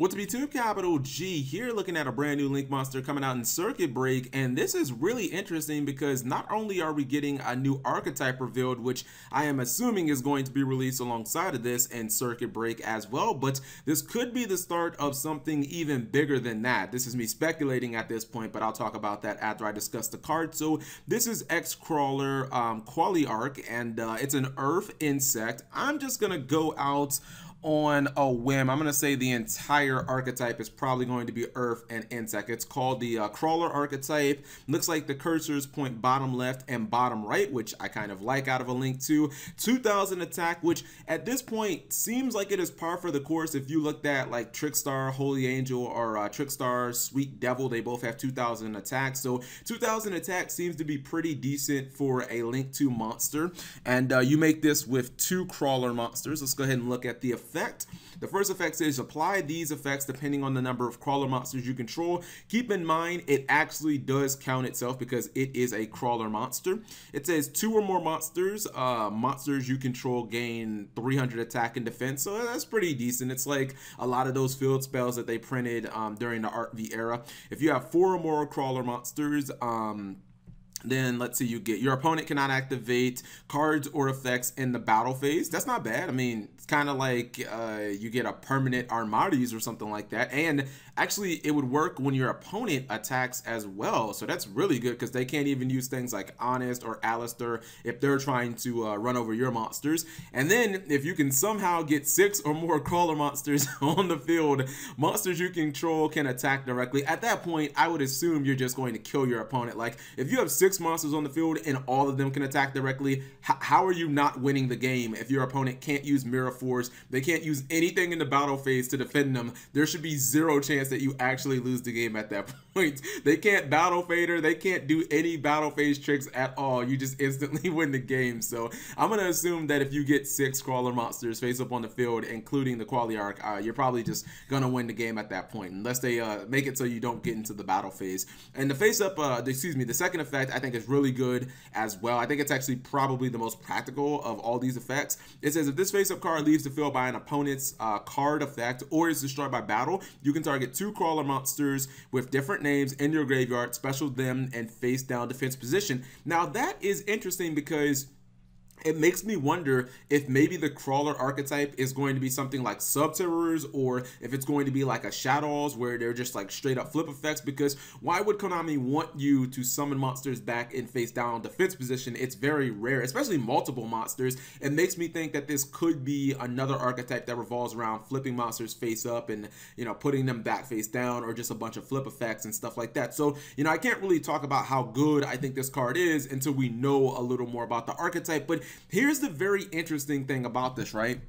What's be two capital G here looking at a brand new Link Monster coming out in Circuit Break and this is really interesting because not only are we getting a new archetype revealed which I am assuming is going to be released alongside of this and Circuit Break as well but this could be the start of something even bigger than that. This is me speculating at this point but I'll talk about that after I discuss the card. So this is Excrawler um, Qualiark and uh, it's an earth insect. I'm just gonna go out on a whim. I'm going to say the entire archetype is probably going to be Earth and Insect. It's called the uh, Crawler archetype. Looks like the cursors point bottom left and bottom right, which I kind of like out of a Link 2. 2000 attack, which at this point seems like it is par for the course. If you looked at like Trickstar, Holy Angel, or uh, Trickstar, Sweet Devil, they both have 2000 attack. So 2000 attack seems to be pretty decent for a Link 2 monster. And uh, you make this with two Crawler monsters. Let's go ahead and look at the effect. The first effect is apply these effects depending on the number of crawler monsters you control. Keep in mind, it actually does count itself because it is a crawler monster. It says two or more monsters, uh, monsters you control gain 300 attack and defense. So that's pretty decent. It's like a lot of those field spells that they printed um, during the Arc-V era. If you have four or more crawler monsters, um, then let's see, you get your opponent cannot activate cards or effects in the battle phase. That's not bad. I mean, it's kind of like uh, you get a permanent Armades or something like that. And actually, it would work when your opponent attacks as well. So that's really good because they can't even use things like Honest or Alistair if they're trying to uh, run over your monsters. And then if you can somehow get six or more crawler monsters on the field, monsters you control can attack directly. At that point, I would assume you're just going to kill your opponent. Like if you have six monsters on the field and all of them can attack directly, how are you not winning the game if your opponent can't use Mirror Force? They can't use anything in the battle phase to defend them. There should be zero chance that you actually lose the game at that point. They can't battle fader. They can't do any battle phase tricks at all. You just instantly win the game. So I'm going to assume that if you get six crawler monsters face up on the field, including the Qualiark, uh, you're probably just going to win the game at that point, unless they uh, make it so you don't get into the battle phase. And the face up, uh, excuse me, the second effect, I think is really good as well. I think it's actually probably the most practical of all these effects. It says if this face-up card leaves the field by an opponent's uh, card effect or is destroyed by battle, you can target two crawler monsters with different names in your graveyard, special them, and face down defense position. Now that is interesting because it makes me wonder if maybe the crawler archetype is going to be something like subterrors or if it's going to be like a Shaddolls where they're just like straight up flip effects because why would konami want you to summon monsters back in face down defense position? It's very rare especially multiple monsters. It makes me think that this could be another archetype that revolves around flipping monsters face up and you know putting them back face down or just a bunch of flip effects and stuff like that. So you know i can't really talk about how good i think this card is until we know a little more about the archetype but Here's the very interesting thing about this, right?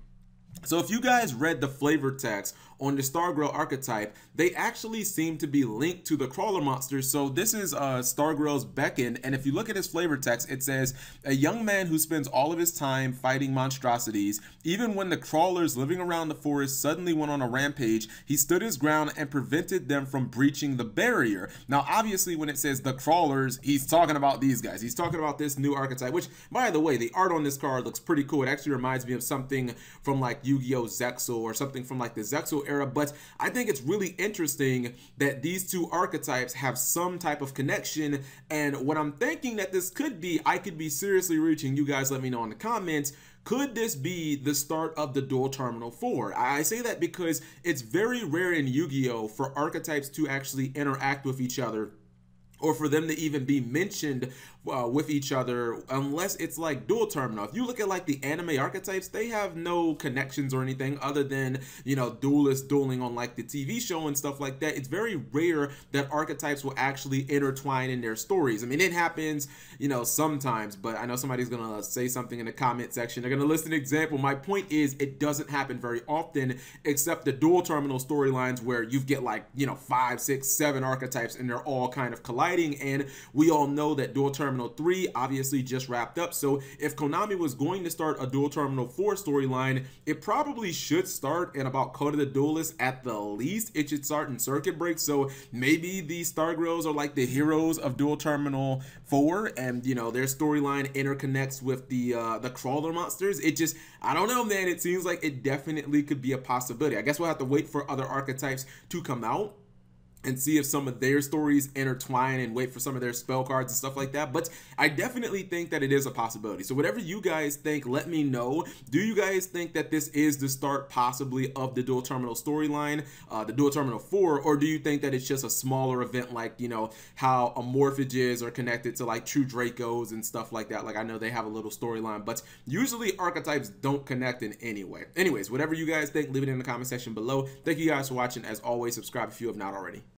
So if you guys read the flavor text on the Star Grail archetype, they actually seem to be linked to the crawler monsters. So this is uh, Star Grail's Beckon, and if you look at his flavor text, it says, a young man who spends all of his time fighting monstrosities. Even when the crawlers living around the forest suddenly went on a rampage, he stood his ground and prevented them from breaching the barrier. Now, obviously, when it says the crawlers, he's talking about these guys. He's talking about this new archetype, which, by the way, the art on this card looks pretty cool. It actually reminds me of something from like Yu-Gi-Oh! Zexal or something from like the Zexal era, but I think it's really interesting that these two archetypes have some type of connection. And what I'm thinking that this could be, I could be seriously reaching, you guys let me know in the comments, could this be the start of the duel terminal 4? I say that because it's very rare in Yu-Gi-Oh! for archetypes to actually interact with each other or for them to even be mentioned uh, with each other unless it's like duel terminal. If you look at like the anime archetypes, they have no connections or anything other than, you know, duelists dueling on like the TV show and stuff like that. It's very rare that archetypes will actually intertwine in their stories. I mean, it happens, you know, sometimes, but I know somebody's going to say something in the comment section. They're going to list an example. My point is it doesn't happen very often except the duel terminal storylines where you get like, you know, five, six, seven archetypes and they're all kind of colliding. And we all know that duel terminal Terminal 3 obviously just wrapped up. So if Konami was going to start a Duel Terminal 4 storyline, it probably should start in about Code of the Duelist at the least. It should start in Circuit Break. So maybe the Star Grails are like the heroes of Duel Terminal 4 and you know their storyline interconnects with the uh, the crawler monsters. It just I don't know, man. It seems like it definitely could be a possibility. I guess we'll have to wait for other archetypes to come out and see if some of their stories intertwine and wait for some of their spell cards and stuff like that. But I definitely think that it is a possibility. So whatever you guys think, let me know. Do you guys think that this is the start possibly of the duel terminal storyline, uh, the duel terminal 4, or do you think that it's just a smaller event like, you know, how Amorphages are connected to like True Dracos and stuff like that? Like I know they have a little storyline, but usually archetypes don't connect in any way. Anyways, whatever you guys think, leave it in the comment section below. Thank you guys for watching. As always, subscribe if you have not already.